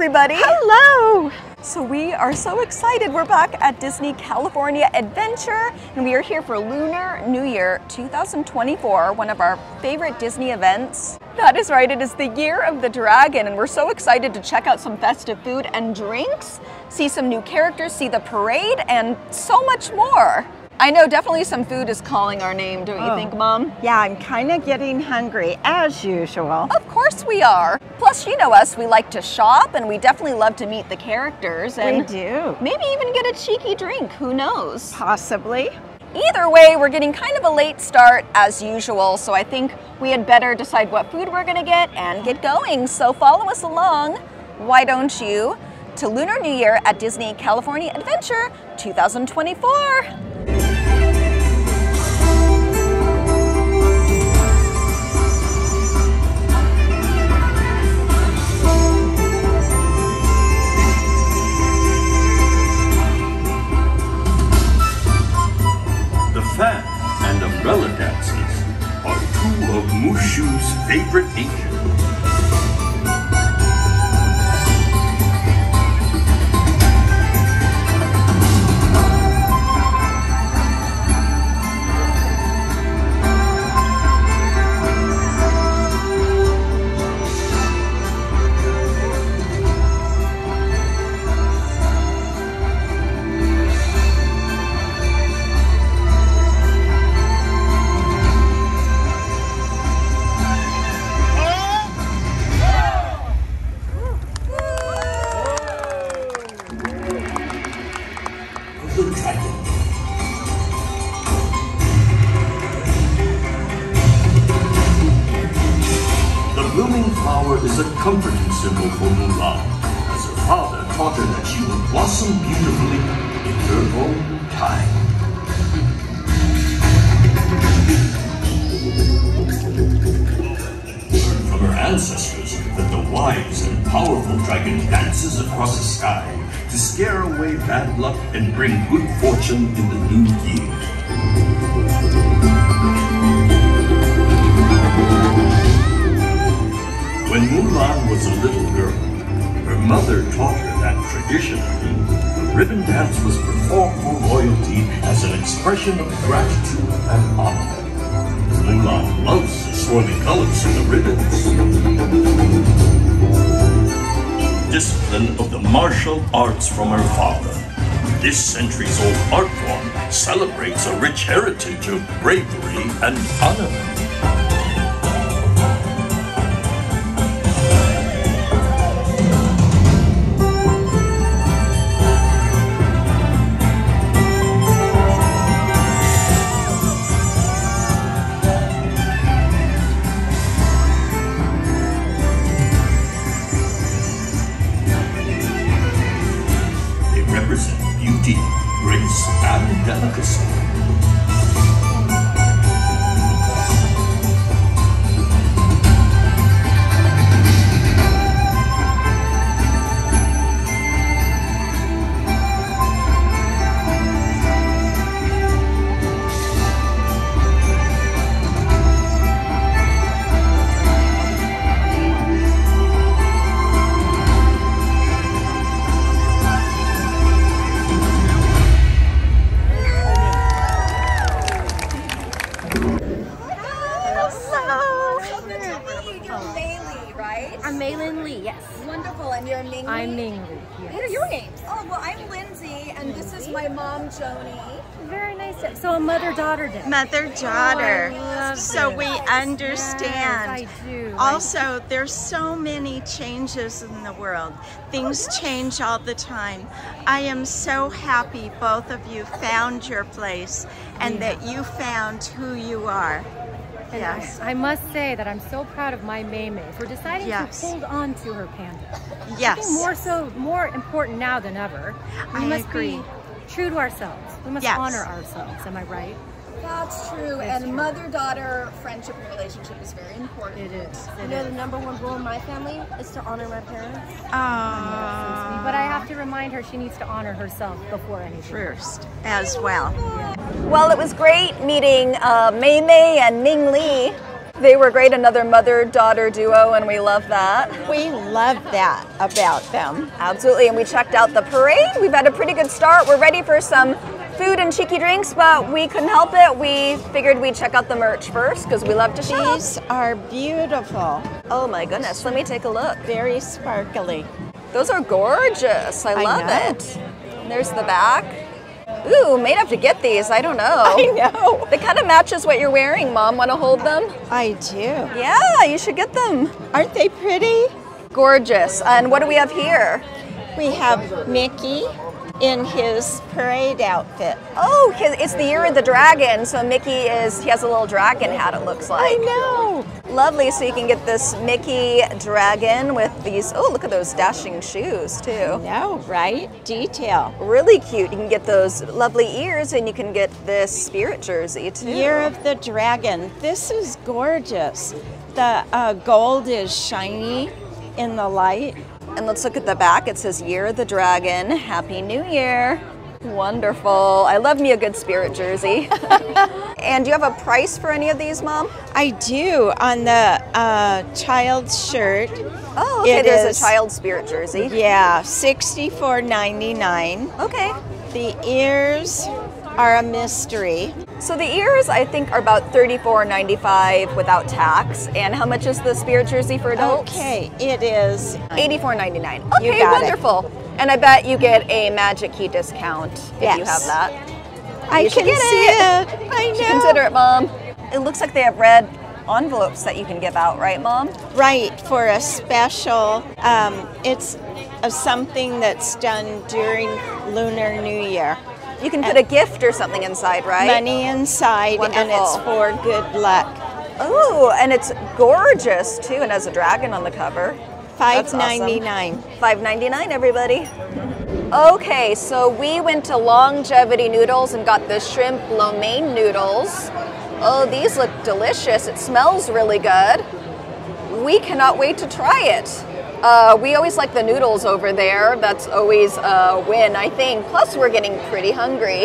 everybody. Hello. So we are so excited. We're back at Disney California Adventure and we are here for Lunar New Year 2024, one of our favorite Disney events. That is right, it is the year of the dragon and we're so excited to check out some festive food and drinks, see some new characters, see the parade and so much more. I know definitely some food is calling our name, don't you Oh. think, Mom? Yeah, I'm kind of getting hungry as usual. Of course we are. Plus, you know us, we like to shop and we definitely love to meet the characters and we do. maybe even get a cheeky drink, who knows? Possibly. Either way, we're getting kind of a late start as usual, so I think we had better decide what food we're gonna get and get going. So follow us along, why don't you, to Lunar New Year at Disney California Adventure 2024. The dragon. The blooming flower is a comforting symbol for Mulan, as her father taught her that she will blossom beautifully in her own time. Learned from her ancestors that the wise and powerful dragon dances across the sky to scare away bad luck and bring good fortune in the new year. When Mulan was a little girl, her mother taught her that traditionally, the ribbon dance was performed for royalty as an expression of gratitude and honor. Mulan loves the swirling colors in the ribbons. Discipline of the martial arts from her father. This centuries-old art form celebrates a rich heritage of bravery and honor. So we understand. Yes, I do. Also, there's so many changes in the world. Things change all the time. I am so happy both of you found your place and that you found who you are. And Yes. I, I must say that I'm so proud of my Mei Mei for deciding Yes. to hold on to her panda. Yes. more so, more important now than ever. We I must agree. be true to ourselves. We must Yes. honor ourselves. Am I right? That's true, and mother-daughter friendship and relationship is very important. It is. You know, is. the number one rule in my family is to honor my parents. Oh, But I have to remind her she needs to honor herself before anything. first as well. Well, it was great meeting uh, Mei Mei and Ming Lee. They were great, another mother daughter duo, and we love that. We love that about them. Absolutely, and we checked out the parade. We've had a pretty good start. We're ready for some food and cheeky drinks, but we couldn't help it. We figured we'd check out the merch first because we love to shop. These are beautiful, Oh my goodness, let me take a look. very sparkly. Those are gorgeous. I I love know. it. There's the back. Ooh, may have to get these. I don't know. I know. They kind of matches what you're wearing, Mom. Want to hold them? I do. Yeah, you should get them. Aren't they pretty? Gorgeous. And what do we have here? We have Mickey in his parade outfit. Oh, it's the year of the dragon. So Mickey is, he has a little dragon hat, it looks like. I know. Lovely. So you can get this Mickey dragon with these, oh, look at those dashing shoes, too. No, right? Detail. Really cute. You can get those lovely ears and you can get this spirit jersey, too. Year of the Dragon. This is gorgeous. The uh, gold is shiny in the light. And let's look at the back. It says Year of the Dragon. Happy New Year. Wonderful. I love me a good spirit jersey. and do you have a price for any of these, Mom? I do on the uh, child's shirt. Oh, okay. It There's is- a child spirit jersey. Yeah, sixty-four ninety-nine. Okay. The ears are a mystery. So the ears, I think, are about $34.95 without tax. And how much is the spirit jersey for adults? Okay, it is. $84.99. You Okay, got it. wonderful. And I bet you get a Magic Key discount if you have that. I You can get see it. it. I know. Consider it, Mom. It looks like they have red envelopes that you can give out, right, Mom? Right, for a special, um, it's a, something that's done during Lunar New Year. You can put a gift or something inside, right? Money inside, Wonderful. and it's for good luck. Oh, and it's gorgeous too, and has a dragon on the cover. Five awesome. ninety nine. Five ninety nine, everybody. Okay, so we went to Longevity Noodles and got the shrimp lo mein noodles. Oh, these look delicious. It smells really good. We cannot wait to try it. Uh, we always like the noodles over there. That's always a win, I think. Plus, we're getting pretty hungry.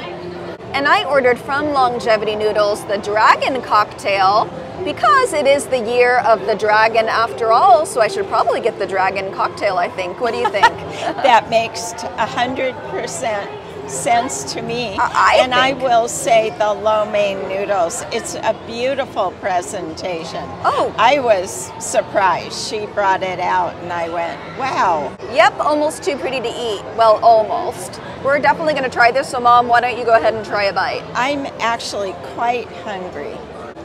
And I ordered from Longevity Noodles the dragon cocktail because it is the year of the dragon after all, so I should probably get the dragon cocktail, I think. What do you think? That makes t- a hundred percent sense to me. I- and I will say the lo mein noodles. It's a beautiful presentation. Oh. I was surprised. She brought it out, and I went, "Wow!" yep, almost too pretty to eat. Well, almost. We're definitely going to try this, so Mom, why don't you go ahead and try a bite? I'm actually quite hungry.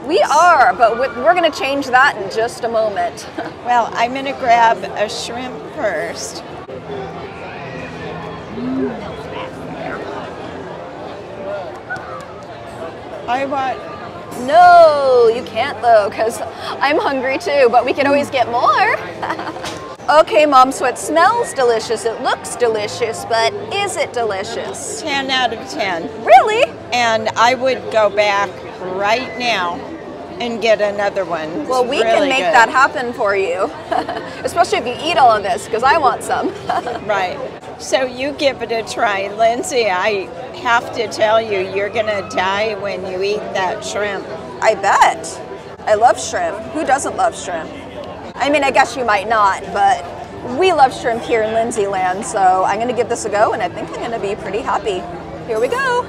We are, but we- we're going to change that in just a moment. Well, I'm going to grab a shrimp first. Mm. I bought. No, you can't though, because I'm hungry too, but we can always get more. okay, Mom, so it smells delicious, it looks delicious, but is it delicious? 10 out of 10. Really? And I would go back right now and get another one. Well, we can make good. that happen for you, especially if you eat all of this, because I want some. Right. So you give it a try. Lindsey, I have to tell you, you're going to die when you eat that shrimp. I bet. I love shrimp. Who doesn't love shrimp? I mean, I guess you might not, but we love shrimp here in Lindsey Land, so I'm going to give this a go, and I think I'm going to be pretty happy. Here we go.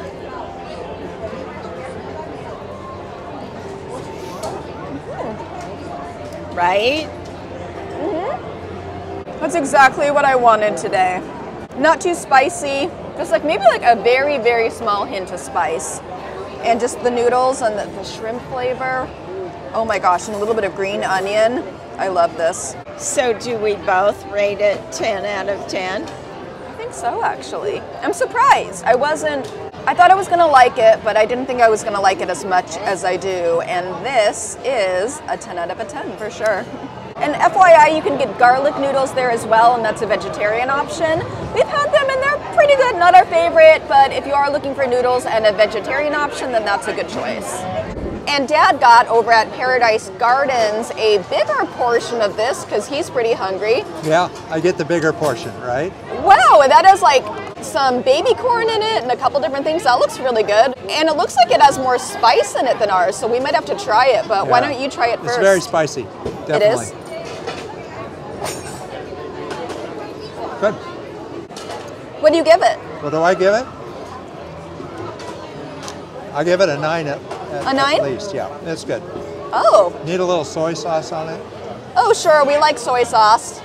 Right? Mm-hmm. That's exactly what I wanted today. Not too spicy, just like maybe like a very, very small hint of spice. And just the noodles and the, the shrimp flavor. Oh my gosh, and a little bit of green onion. I love this. So do we both rate it 10 out of 10? I think so, actually. I'm surprised. I wasn't, I thought I was gonna like it, but I didn't think I was gonna like it as much as I do. And this is a 10 out of a 10 for sure. And FYI, you can get garlic noodles there as well, and that's a vegetarian option. We've had them and they're pretty good, not our favorite, but if you are looking for noodles and a vegetarian option, then that's a good choice. And Dad got over at Paradise Gardens a bigger portion of this because he's pretty hungry. Yeah, I get the bigger portion, right? Wow, and that has like some baby corn in it and a couple different things. That looks really good. And it looks like it has more spice in it than ours, so we might have to try it. But why don't you try it first? It's very spicy. Definitely. It is? What do you give it? What do I give it? I give it a nine at, at, A nine? at least. Yeah, it's good. Oh, Need a little soy sauce on it, oh sure, we like soy sauce.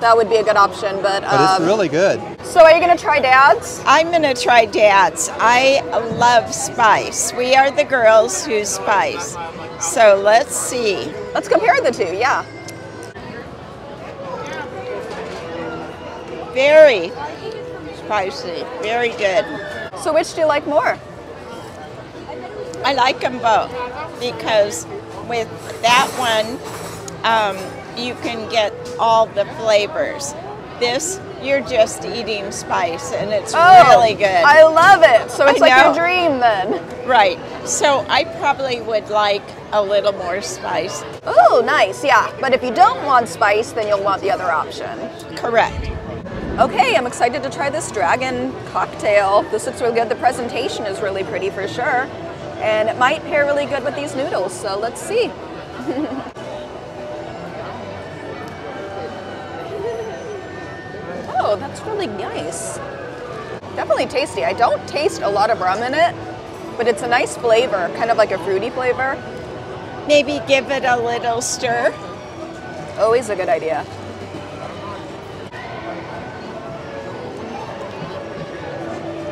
That would be a good option, but, but it's um, really good. So are you gonna try Dad's? I'm gonna try Dad's. I love spice. We are the girls who spice. So let's see. Let's compare the two, yeah. Very spicy. Very good. So which do you like more? I like them both because with that one, um, you can get all the flavors. This, you're just eating spice and it's really good. Oh, I love it. So it's I like your know. dream then. right. So I probably would like a little more spice. Oh, nice, yeah. But if you don't want spice, then you'll want the other option. Correct. Okay, I'm excited to try this dragon cocktail. This looks really good. The presentation is really pretty for sure. And it might pair really good with these noodles, so let's see. oh, that's really nice. Definitely tasty. I don't taste a lot of rum in it, but it's a nice flavor, kind of like a fruity flavor. Maybe give it a little stir. Always a good idea.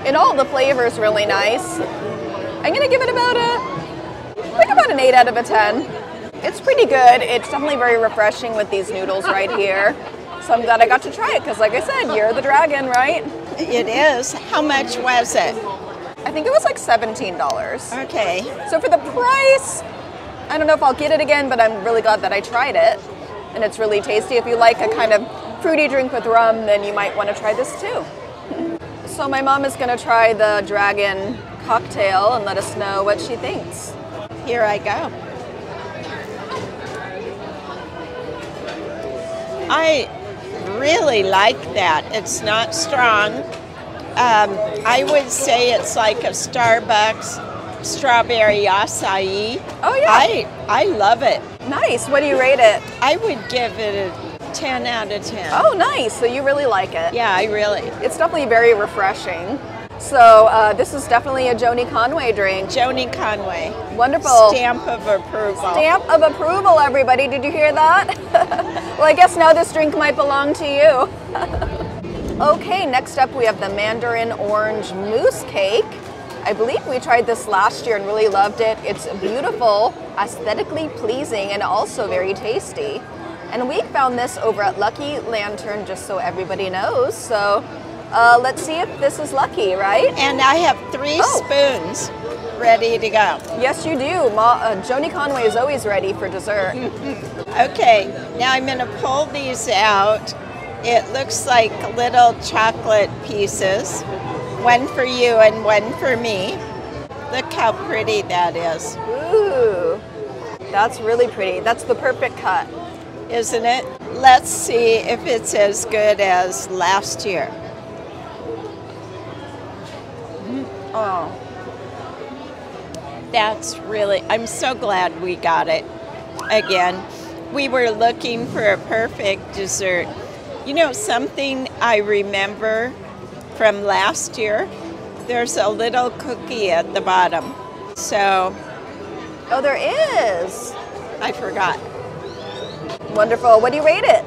And all the flavors really nice. I'm gonna give it about a, like about an eight out of a 10. It's pretty good. It's definitely very refreshing with these noodles right here. So I'm glad I got to try it because like I said, you're the dragon, right? It is. How much was it? I think it was like $17. Okay. So for the price, I don't know if I'll get it again, but I'm really glad that I tried it. And it's really tasty. If you like a kind of fruity drink with rum, then you might want to try this too. So my mom is going to try the dragon cocktail and let us know what she thinks. Here I go. I really like that. It's not strong. Um, I would say it's like a Starbucks strawberry acai. Oh, yeah. I I love it. Nice. What do you rate it? I would give it a 10 out of 10. Oh, nice. So you really like it. Yeah, I really. It's definitely very refreshing. So uh, this is definitely a Joni Conway drink. Joni Conway. Wonderful. Stamp of approval. Stamp of approval, everybody. Did you hear that? well, I guess now this drink might belong to you. okay, next up we have the Mandarin Orange Mousse Cake. I believe we tried this last year and really loved it. It's beautiful, aesthetically pleasing, and also very tasty. And we found this over at Lucky Lantern, just so everybody knows. So uh, let's see if this is lucky, right? And I have three Oh. spoons ready to go. Yes, you do. Ma- uh, Joni Conway is always ready for dessert. Okay, now I'm going to pull these out. It looks like little chocolate pieces, one for you and one for me. Look how pretty that is, Ooh, that's really pretty. That's the perfect cut. Isn't it? Let's see if it's as good as last year. Mm-hmm. Oh, That's really, I'm so glad we got it again. We were looking for a perfect dessert. You know, something I remember from last year, there's a little cookie at the bottom. So oh, there is. I forgot. Wonderful. What do you rate it?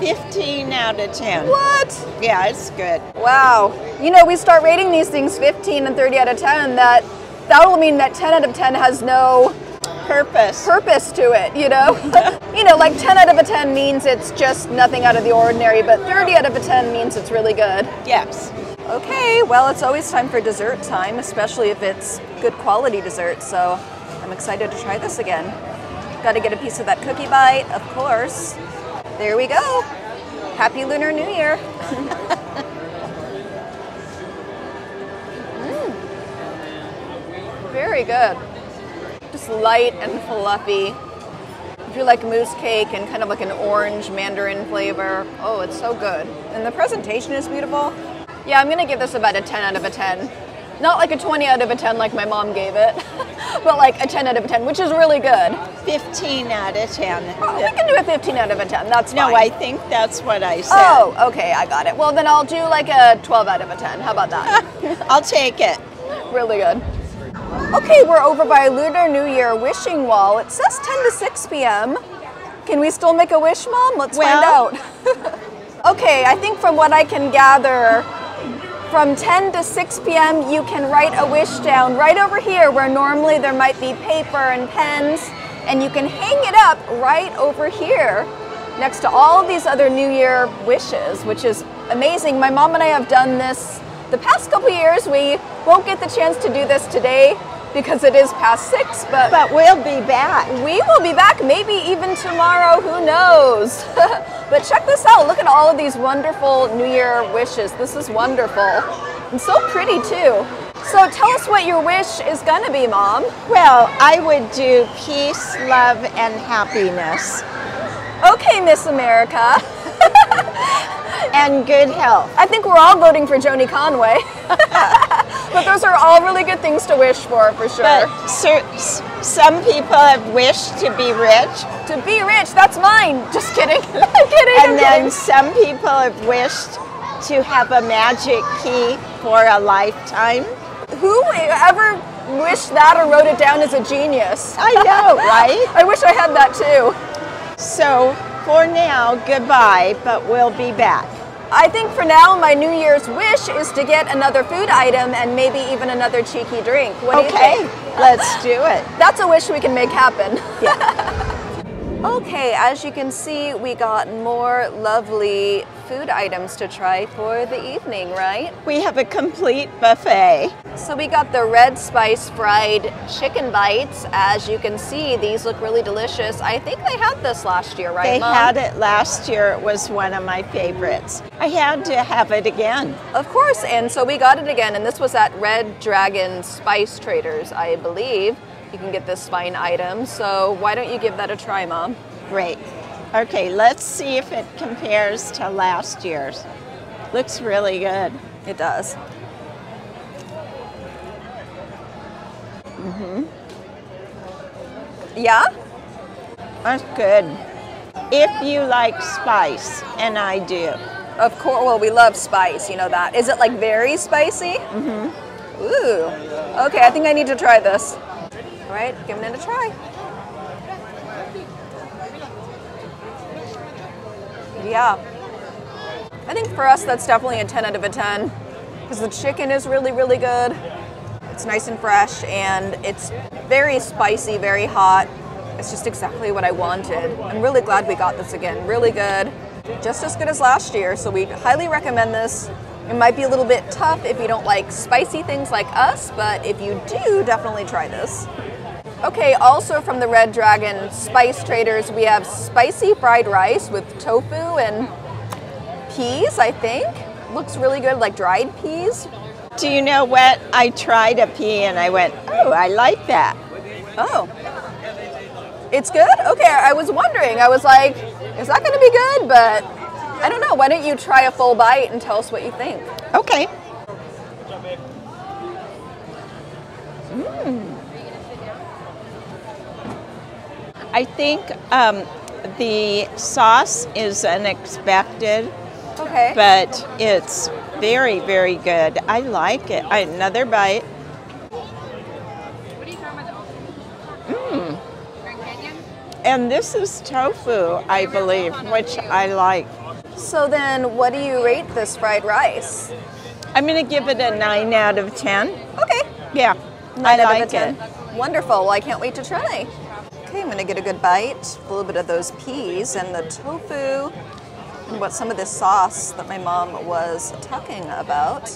15 out of 10. What? Yeah, it's good. Wow. You know, we start rating these things 15 and 30 out of 10. That that will mean that 10 out of 10 has no Purpose. purpose to it. You know, you know, like 10 out of a 10 means it's just nothing out of the ordinary, but 30 out of a 10 means it's really good. Yes. Okay, well, it's always time for dessert time, especially if it's good quality dessert. So I'm excited to try this again. Got to get a piece of that cookie bite, of course. There we go. Happy Lunar New Year. Mm. Very good. Just light and fluffy. If you like mousse cake and kind of like an orange mandarin flavor, oh, it's so good. And the presentation is beautiful. Yeah, I'm gonna give this about a 10 out of a 10. Not like a 20 out of a 10 like my mom gave it, but like a 10 out of a 10, which is really good. 15 out of 10. Oh, we can do a 15 out of a 10, that's No, fine. I think that's what I said. Oh, okay, I got it. Well, then I'll do like a 12 out of a 10. How about that? I'll take it. really good. Okay, we're over by Lunar New Year wishing wall. It says 10 to 6 p.m. Can we still make a wish, Mom? Let's Well- find out. okay, I think from what I can gather, from 10 to 6 p.m., you can write a wish down right over here where normally there might be paper and pens, and you can hang it up right over here next to all of these other New Year wishes, which is amazing. My mom and I have done this the past couple years. We won't get the chance to do this today because it is past six, but, But we'll be back. we will be back maybe even tomorrow, who knows? but check this out. Look at all of these wonderful New Year wishes. This is wonderful. And so pretty too. So tell us what your wish is gonna be, Mom. Well, I would do peace, love, and happiness Okay, Miss America. and good health. I think we're all voting for Joni Conway. but those are all really good things to wish for, for sure. But some people have wished to be rich, to be rich, that's mine. Just kidding. I'm kidding. I'm and then kidding. some people have wished to have a magic key for a lifetime. Who ever wished that or wrote it down is a genius. I know, right? I wish I had that too. So for now, goodbye, but we'll be back. I think for now, my New Year's wish is to get another food item and maybe even another cheeky drink. What do you Okay, think? let's do it. That's a wish we can make happen. okay, as you can see, we got more lovely food items to try for the evening, right? We have a complete buffet. So we got the red spice fried chicken bites. As you can see, these look really delicious. I think they had this last year, right, They Mom? had it last year. It was one of my favorites. I had to have it again. Of course, and so we got it again, and this was at Red Dragon Spice Traders, I believe. You can get this fine item. So why don't you give that a try, Mom? Great. Okay, let's see if it compares to last year's. Looks really good. It does. Mm-hmm. Yeah? That's good. If you like spice, and I do. Of course. Well, we love spice. You know that. Is it like very spicy? Mm-hmm. Ooh. Okay, I think I need to try this. Right, giving it a try. Yeah. I think for us, that's definitely a 10 out of a 10 because the chicken is really, really good. It's nice and fresh and it's very spicy, very hot. It's just exactly what I wanted. I'm really glad we got this again. Really good. Just as good as last year. So we highly recommend this. It might be a little bit tough if you don't like spicy things like us, but if you do, definitely try this. Okay, also from the Red Dragon Spice Traders, we have spicy fried rice with tofu and peas, I think. Looks really good, like dried peas. Do you know what? I tried a pea and I went, oh, I like that. Oh. It's good? Okay, I was wondering. I was like, is that going to be good? But I don't know. Why don't you try a full bite and tell us what you think? Okay. Mm. I think um, the sauce is unexpected, Okay. but it's very, very good. I like it. Another bite. Mm. And this is tofu, I believe, which I like. so then, what do you rate this fried rice? I'm going to give it a 9 out of 10. Okay. Yeah, Nine I out of like a 10. it. Wonderful. Well, I can't wait to try. I'm gonna get a good bite. A little bit of those peas and the tofu, and what some of this sauce that my mom was talking about.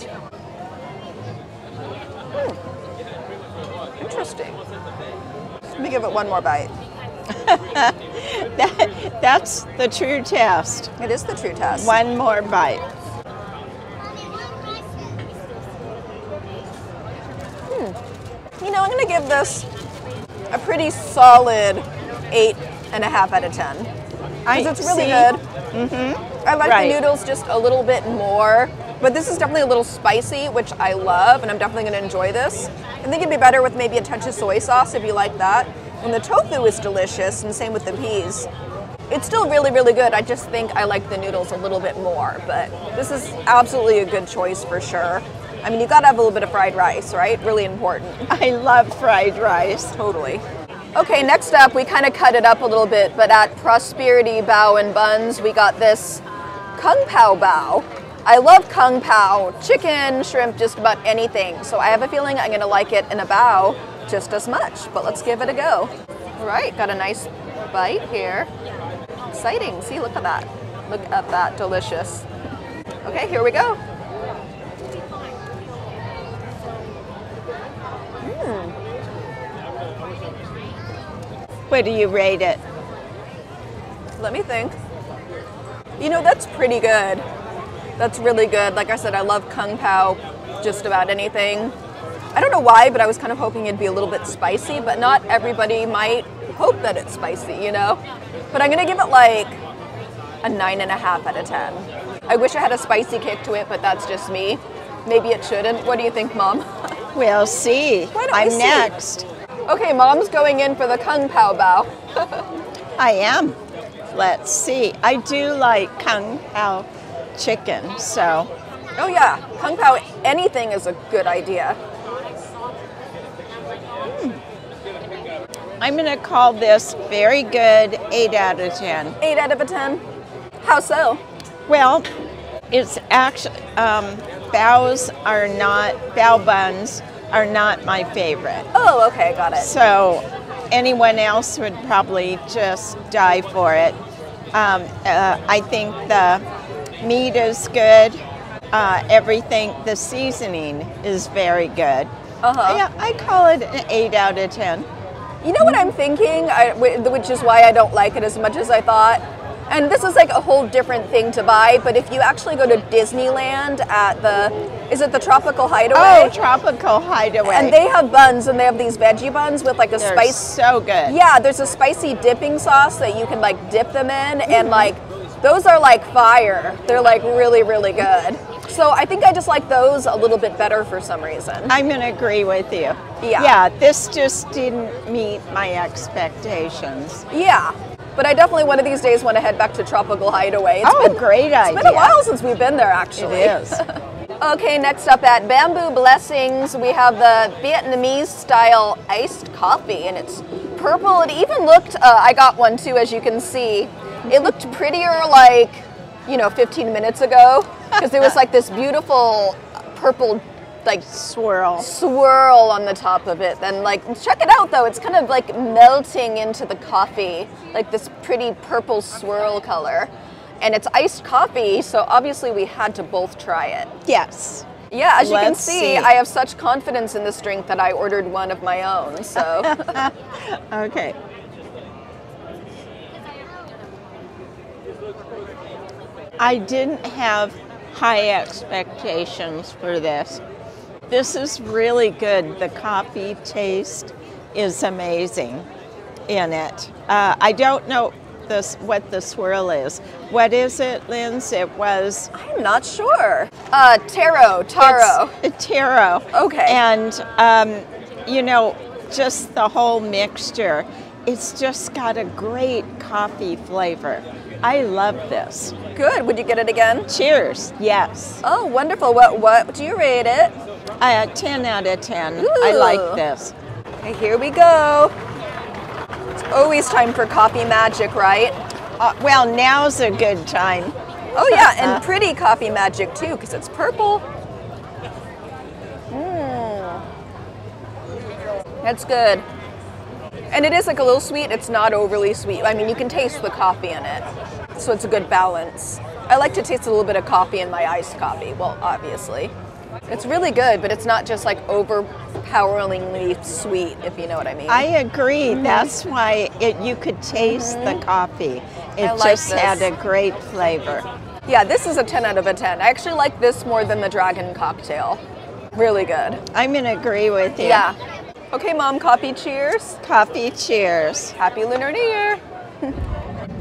Hmm. Interesting. Let me give it one more bite. That, that's the true test. It is the true test. One more bite. You know, I'm gonna give this a pretty solid eight and a half out of ten. I Because it's really see. good. Mm-hmm. I like Right. the noodles just a little bit more, but this is definitely a little spicy, which I love, and I'm definitely going to enjoy this. I think it'd be better with maybe a touch of soy sauce if you like that. And the tofu is delicious, and same with the peas. It's still really, really good. I just think I like the noodles a little bit more, but this is absolutely a good choice for sure. I mean, you gotta have a little bit of fried rice, right? Really important. I love fried rice. Totally. Okay, next up, we kind of cut it up a little bit, but at Prosperity Bao and Buns, we got this Kung Pao Bao. I love Kung Pao, chicken, shrimp, just about anything. So I have a feeling I'm gonna like it in a bao just as much, but let's give it a go. All right, got a nice bite here. Exciting, see, look at that. Look at that, delicious. Okay, here we go. What do you rate it? Let me think. You know, that's pretty good. That's really good. Like I said, I love Kung Pao, just about anything. I don't know why, but I was kind of hoping it'd be a little bit spicy, but not everybody might hope that it's spicy, you know? But I'm gonna give it like a nine and a half out of 10. I wish I had a spicy kick to it, but that's just me. Maybe it shouldn't. What do you think, Mom? We'll see. Don't we I'm see? next. Okay, Mom's going in for the Kung Pao Bao. I am. Let's see. I do like Kung Pao chicken, so Oh yeah, Kung Pao, anything is a good idea. I'm going to call this very good 8 out of 10. Eight out of a 10. How so? Well, it's actually, um, baos are not, bao buns are not my favorite. Oh, okay, got it. So anyone else would probably just die for it. Um, uh, I think the meat is good. Uh, everything, the seasoning is very good. Uh-huh. Yeah, I call it an 8 out of 10. You know what I'm thinking, I, which is why I don't like it as much as I thought? And this is like a whole different thing to buy, but if you actually go to Disneyland at the, is it the Tropical Hideaway? Oh, Tropical Hideaway. and they have buns and they have these veggie buns with like a They're spice. so good. Yeah, there's a spicy dipping sauce that you can like dip them in, Mm-hmm. and like those are like fire. They're like really, really good. So I think I just like those a little bit better for some reason. I'm to agree with you. Yeah. Yeah, this just didn't meet my expectations. Yeah, but I definitely one of these days want to head back to Tropical Hideaway. It's oh, been, great It's been a while since we've been there, actually. It is. Okay, next up at Bamboo Blessings, we have the Vietnamese style iced coffee, and it's purple. It even looked, uh, I got one too, as you can see. It looked prettier like, you know, 15 minutes ago, because there was like this beautiful purple, like Swirl. swirl on the top of it. Then, like, check it out though. It's kind of like melting into the coffee, like this pretty purple swirl color. And it's iced coffee, so obviously we had to both try it. Yes. Yeah, as you can see, see. I have such confidence in this drink that I ordered one of my own. So, Okay. I didn't have high expectations for this. This is really good. The coffee taste is amazing in it. Uh, I don't know this what the swirl is. What is it, Linz? It was I'm not sure. Uh, taro, taro. It's a taro. Okay. And um, you know, just the whole mixture. It's just got a great coffee flavor. I love this. Good. Would you get it again? Cheers. Yes. Oh, wonderful. What what do you rate it? Uh, 10 out of 10. I like this. Okay, here we go. It's always time for coffee magic, right? Uh, well, now's a good time. Oh yeah, and pretty coffee magic too, because it's purple. Mmm. That's good. And it is like a little sweet. It's not overly sweet. I mean, you can taste the coffee in it, so it's a good balance. I like to taste a little bit of coffee in my iced coffee. Well, obviously, it's really good, but it's not just like overpoweringly sweet, if you know what I mean. I agree. That's why it, you could taste the coffee. It Mm-hmm. Like just had a great flavor. yeah, this is a 10 out of a 10. I actually like this more than the dragon cocktail. Really good. I'm going to agree with you. Yeah. Okay, Mom, coffee cheers. Coffee cheers. Happy Lunar New Year.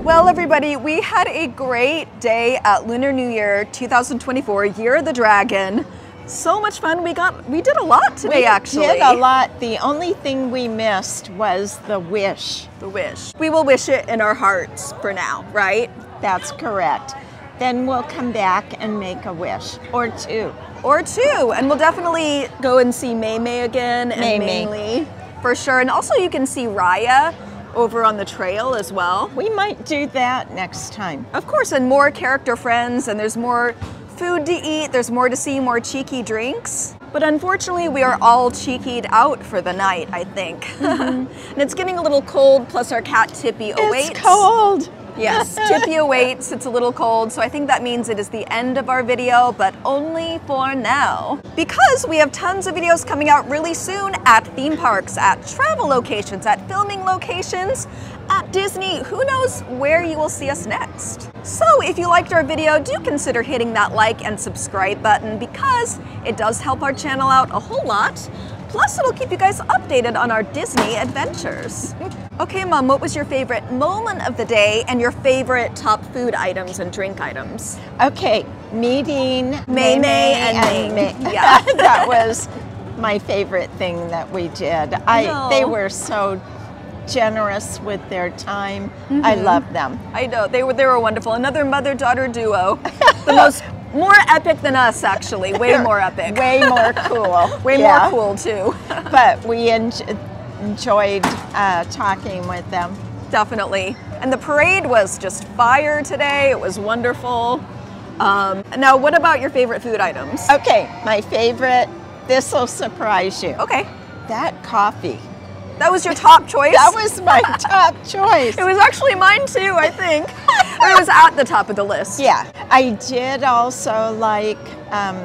well, everybody, we had a great day at Lunar New Year 2024, Year of the Dragon. So much fun. We got we did a lot today we actually. did a lot. The only thing we missed was the wish. The wish. We will wish it in our hearts for now, right? That's correct. Then we'll come back and make a wish or two. Or two. And we'll definitely go and see Mei Mei again and Mei Mei. For sure. And also you can see Raya over on the trail as well. We might do that next time. Of course, and more character friends, and there's more food to eat, there's more to see, more cheeky drinks. But unfortunately, we are all cheekied out for the night, I think. Mm-hmm. and it's getting a little cold, plus our cat Tippy awaits. It's cold. Yes, Tippy awaits. It's a little cold, so I think that means it is the end of our video, but only for now. Because we have tons of videos coming out really soon at theme parks, at travel locations, at filming locations, at Disney. Who knows where you will see us next? So if you liked our video, do consider hitting that like and subscribe button because it does help our channel out a whole lot. Plus, it'll keep you guys updated on our Disney adventures. Okay, Mom, what was your favorite moment of the day and your favorite top food items and drink items? Okay, meeting Mei Mei and Mei. Ming. Yeah. that was my favorite thing that we did. I know. they were so generous with their time. I Mm-hmm. love them. I know they were they were wonderful. Another mother-daughter duo, the most more epic than us, actually. Way more epic. Way more cool. Way Yeah. more cool too. But we en- enjoyed uh, talking with them. Definitely. And the parade was just fire today. It was wonderful. Um, now, what about your favorite food items? Okay, my favorite. This will surprise you. Okay, That coffee. That was your top choice. That was my top choice. It was actually mine too, I think. it was at the top of the list. Yeah, I did also like um,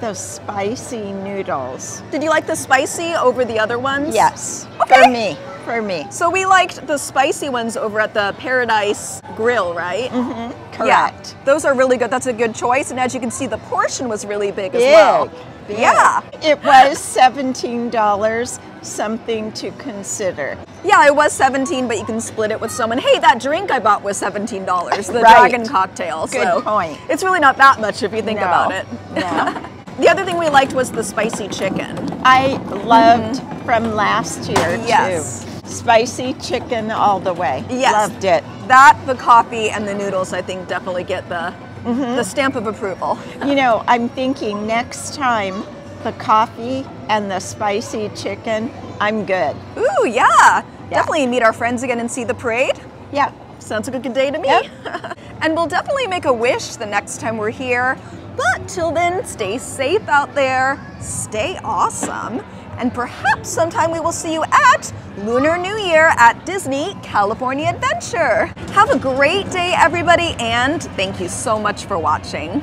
those spicy noodles. Did you like the spicy over the other ones? Yes, Okay. for me, for me. So we liked the spicy ones over at the Paradise Grill, right? Mm-hmm. Yeah, Correct. those are really good. That's a good choice. And as you can see, the portion was really big, as Big, well. Yeah. It was seventeen dollars. Something to consider. Yeah, it was 17, but you can split it with someone. Hey, that drink I bought was $17, the Right. dragon cocktail. Good so point. It's really not that much if you think No, about it. no. the other thing we liked was the spicy chicken. I loved from last year. Yes. too. Spicy chicken all the way. Yes. Loved it. That, the coffee, and the noodles, I think, definitely get the Mm-hmm. the stamp of approval. You know, I'm thinking next time the coffee and the spicy chicken, I'm good. Ooh, yeah. Definitely meet our friends again and see the parade. Yeah. Sounds like a good day to me. Yep. and we'll definitely make a wish the next time we're here. But till then, stay safe out there, stay awesome, and perhaps sometime we will see you at Lunar New Year at Disney California Adventure. Have a great day, everybody, and thank you so much for watching.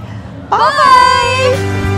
Bye.